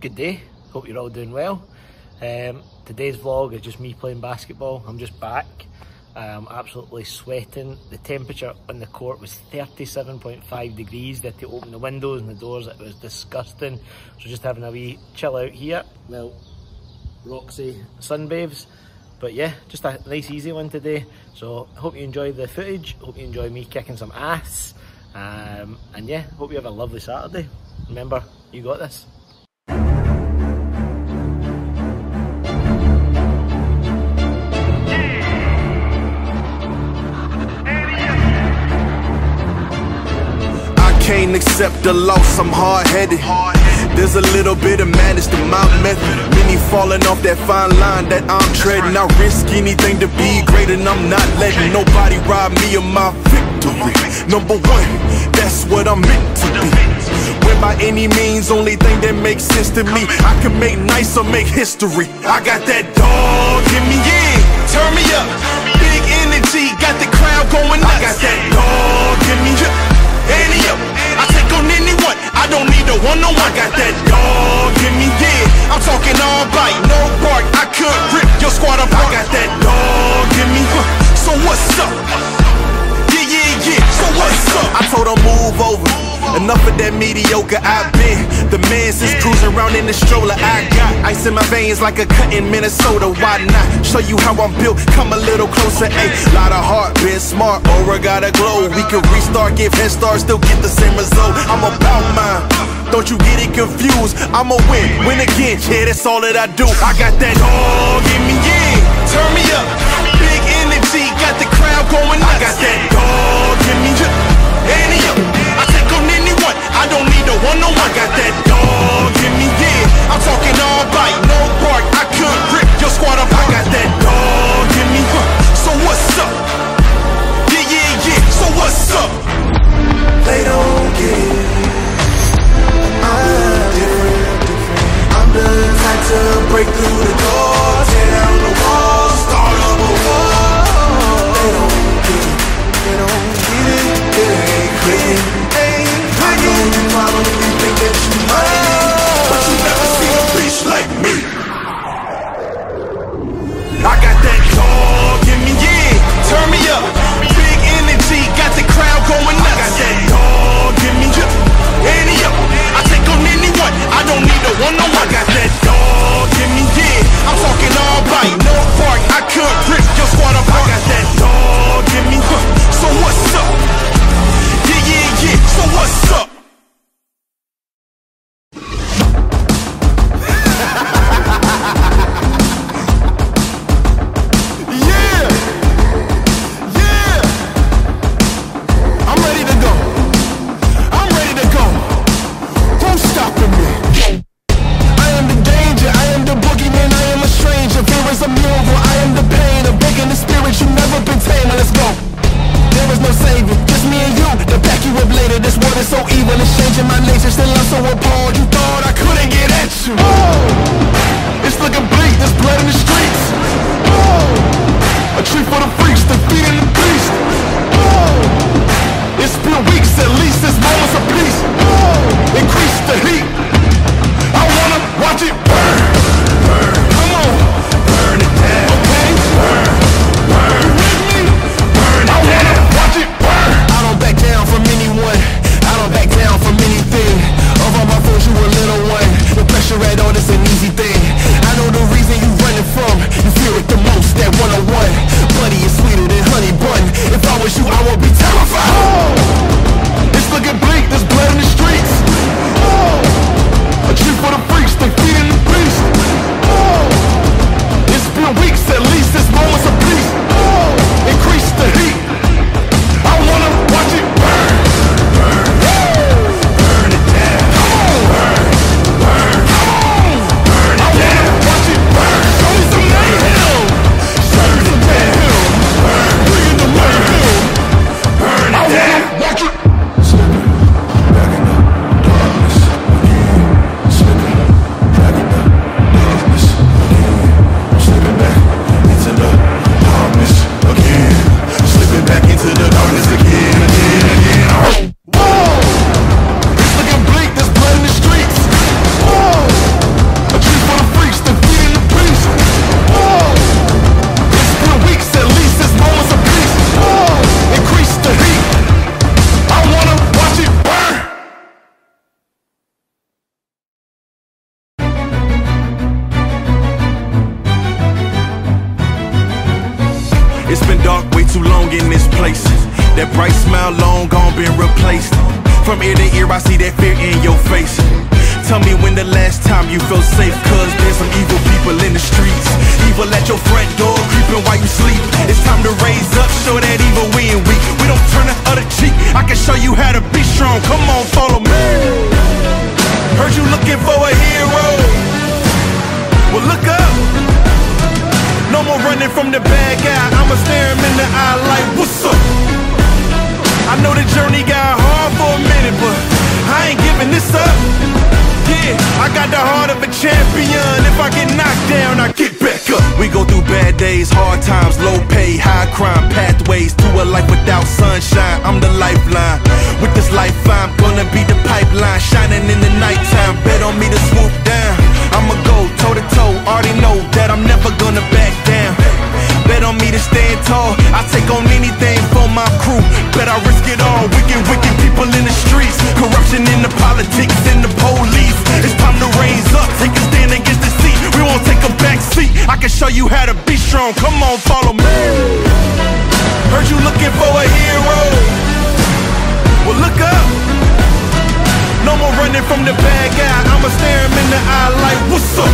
good day. Hope you're all doing well. Um, today's vlog is just me playing basketball. I'm just back. I'm absolutely sweating. The temperature on the court was 37.5 degrees. They had to open the windows and the doors. It was disgusting. So just having a wee chill out here. Well, Roxy sunbathes. But yeah, just a nice easy one today. So hope you enjoy the footage. Hope you enjoy me kicking some ass. Um, and yeah, hope you have a lovely Saturday. Remember, you got this. Can't accept the loss, I'm hard-headed. There's a little bit of madness to my method. Many falling off that fine line that I'm treading. I risk anything to be great and I'm not letting nobody rob me of my victory. Number one, that's what I'm meant to be. When by any means, only thing that makes sense to me I can make nice or make history. I got that dog in me, yeah, turn me up. Big energy, got the crowd going nuts. I got that dog in me, yeah. Any up. I don't need a one on one. I got that dog in me, yeah. I'm talking all bite, no bark. I could rip your squad apart. I got that dog in me, so what's up? Yeah, yeah, yeah, so what's up? I told her move over. Enough of that mediocre I've been The man since cruising around in the stroller I got ice in my veins like a cut in Minnesota Why not? Show you how I'm built, come a little closer Ayy, lot of heart, been smart, aura got a glow We can restart, give head start, still get the same result I'm about confused, I'ma win, win again, yeah, that's all that I do. I got that dog in me, yeah, turn me up. Big energy, got the crowd going nuts. I got that dog in me, yeah, any up I take on anyone, I don't need a one-on-one. I got that dog in me, yeah. I'm talking all bite, no bark I could rip your squad apart I got that been dark way too long in this place. That bright smile long gone been replaced. From ear to ear, I see that fear in your face. Tell me when the last time you felt safe, cause there's some evil people in the streets. Evil at your front door, creeping while you sleep. It's time to raise up, show that evil we ain't weak. We don't turn the other cheek. I can show you how to be strong. Come on. Days, hard times, low pay, high crime, pathways to a life without sunshine. I'm the lifeline. With this life, I'm gonna be the pipeline, shining in the nighttime. Bet on me to swoop down. I'ma go toe to toe. Already know that I'm never gonna back down. Bet on me to stand tall. I take on anything for my crew. Bet I risk it all. Wicked, wicked people in the streets. Corruption in the politics and the police. It's time to raise up, take a stand against the. We won't take a back seat. I can show you how to be strong. Come on, follow me. Heard you looking for a hero. Well, look up. No more running from the bad guy. I'ma stare him in the eye like, what's up?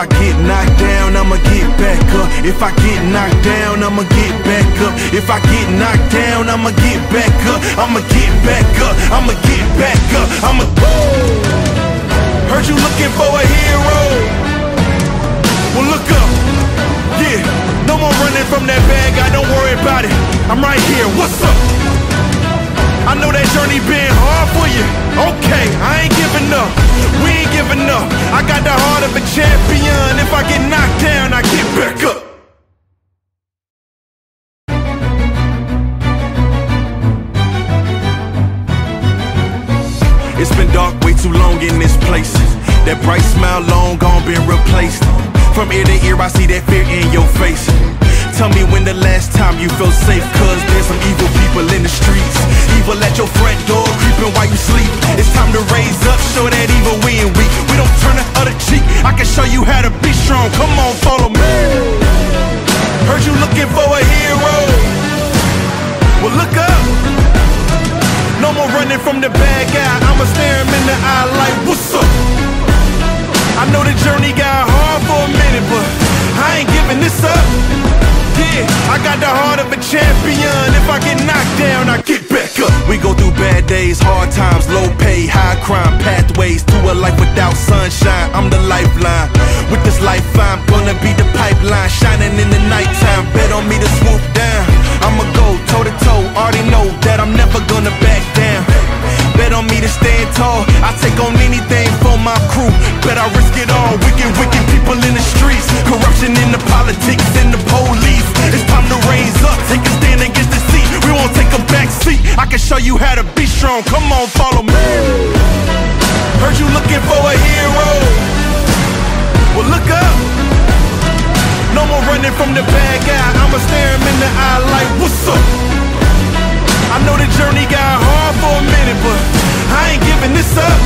I get knocked down, I'ma get back up. If I get knocked down, I'ma get back up. If I get knocked down, I'ma get back up. I'ma get back up. I'ma get back up. I'ma. Heard you looking for a hero. Well, look up. Yeah, no more running from that bad guy. Don't worry about it. I'm right here. What's up? I know that journey been hard for you. Okay, I giving up. I got the heart of a champion. If I get knocked down, I get back up. It's been dark way too long in this place. That bright smile long gone been replaced. From ear to ear, I see that fear in your face. Tell me when the last time you felt safe Cause there's some evil people in the streets. Evil at your front door, creeping while you sleep. It's time to raise up, show that evil we ain't weak. We don't turn the other cheek, I can show you how to be strong. Come on, follow me. Heard you looking for a hero. Well, look up. No more running from the bad champion. If I get knocked down, I get back up. We go through bad days, hard times, low pay, high crime, pathways to a life you how to be strong. Come on, follow me. Heard you looking for a hero. Well, look up. No more running from the bad guy. I'ma stare him in the eye like, what's up? I know the journey got hard for a minute, but I ain't giving this up.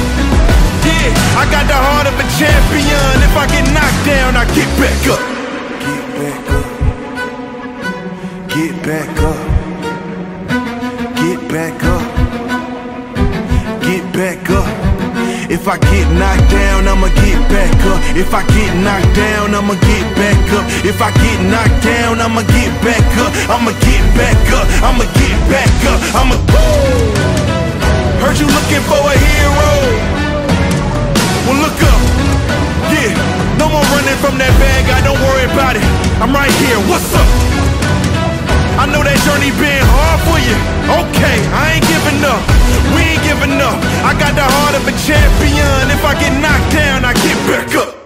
Yeah, I got the heart of a champion. If I get knocked down, I get back up. Get back up. Get back up. Get back up. Get back up. If I get knocked down, I'ma get back up. If I get knocked down, I'ma get back up. If I get knocked down, I'ma get back up. I'ma get back up. I'ma get back up. I'ma. Heard you looking for a hero. Well, look up. Yeah, no more running from that bad guy. Don't worry about it. I'm right here. What's up? I know that journey been hard for you. Okay, I ain't giving up. We ain't giving up. I got the heart of a champion. If I get knocked down, I get back up.